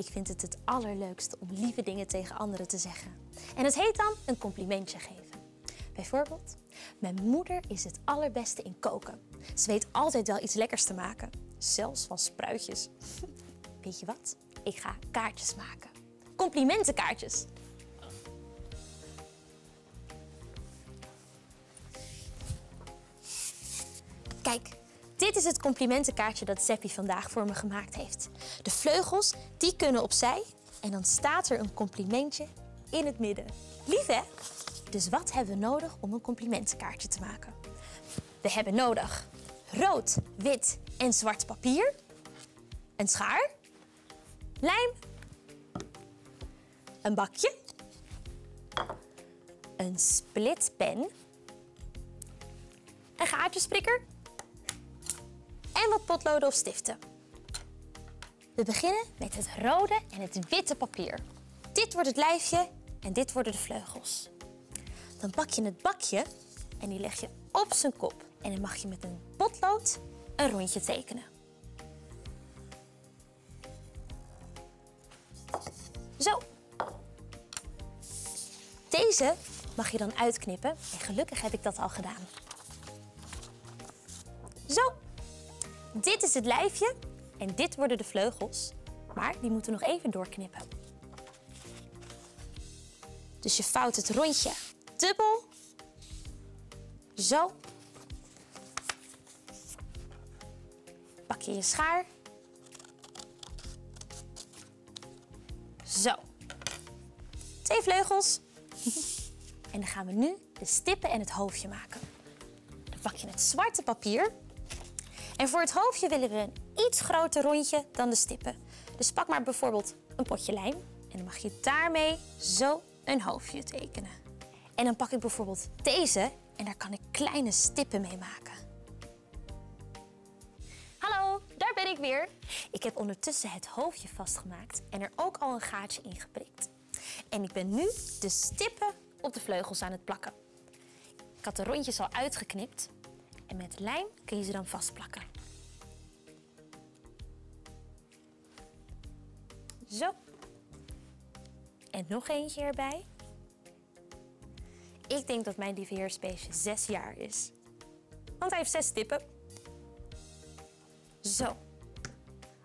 Ik vind het het allerleukste om lieve dingen tegen anderen te zeggen. En het heet dan een complimentje geven. Bijvoorbeeld, mijn moeder is het allerbeste in koken. Ze weet altijd wel iets lekkers te maken, zelfs van spruitjes. Weet je wat? Ik ga kaartjes maken. Complimentenkaartjes. Kijk, dit is het complimentenkaartje dat Seppi vandaag voor me gemaakt heeft. De vleugels, die kunnen opzij en dan staat er een complimentje in het midden. Lief hè? Dus wat hebben we nodig om een complimentenkaartje te maken? We hebben nodig rood, wit en zwart papier, een schaar, lijm, een bakje, een splitpen, een gaatjesprikker potloden of stiften. We beginnen met het rode en het witte papier. Dit wordt het lijfje en dit worden de vleugels. Dan pak je het bakje en die leg je op zijn kop. En dan mag je met een potlood een rondje tekenen. Zo. Deze mag je dan uitknippen. En gelukkig heb ik dat al gedaan. Zo. Dit is het lijfje en dit worden de vleugels. Maar die moeten we nog even doorknippen. Dus je vouwt het rondje dubbel. Zo. Pak je je schaar. Zo. Twee vleugels. En dan gaan we nu de stippen en het hoofdje maken. Dan pak je het zwarte papier. En voor het hoofdje willen we een iets groter rondje dan de stippen. Dus pak maar bijvoorbeeld een potje lijm. En dan mag je daarmee zo een hoofdje tekenen. En dan pak ik bijvoorbeeld deze en daar kan ik kleine stippen mee maken. Hallo, daar ben ik weer. Ik heb ondertussen het hoofdje vastgemaakt en er ook al een gaatje in geprikt. En ik ben nu de stippen op de vleugels aan het plakken. Ik had de rondjes al uitgeknipt en met lijm kun je ze dan vastplakken. Zo. En nog eentje erbij. Ik denk dat mijn lieve zes jaar is. Want hij heeft zes stippen. Zo.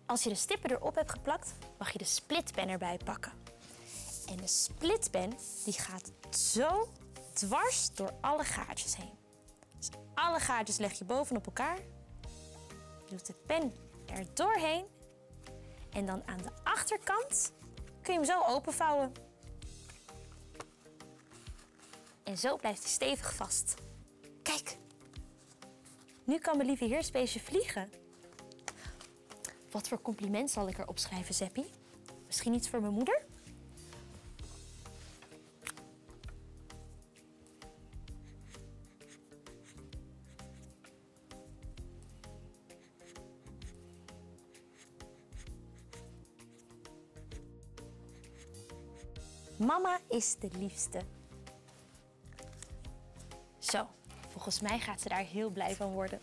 Als je de stippen erop hebt geplakt, mag je de splitpen erbij pakken. En de splitpen die gaat zo dwars door alle gaatjes heen. Alle gaatjes leg je bovenop elkaar. Je doet de pen er doorheen. En dan aan de achterkant kun je hem zo openvouwen. En zo blijft hij stevig vast. Kijk, nu kan mijn lieve heersbeestje vliegen. Wat voor compliment zal ik erop schrijven, Zeppie? Misschien iets voor mijn moeder? Mama is de liefste. Zo, volgens mij gaat ze daar heel blij van worden.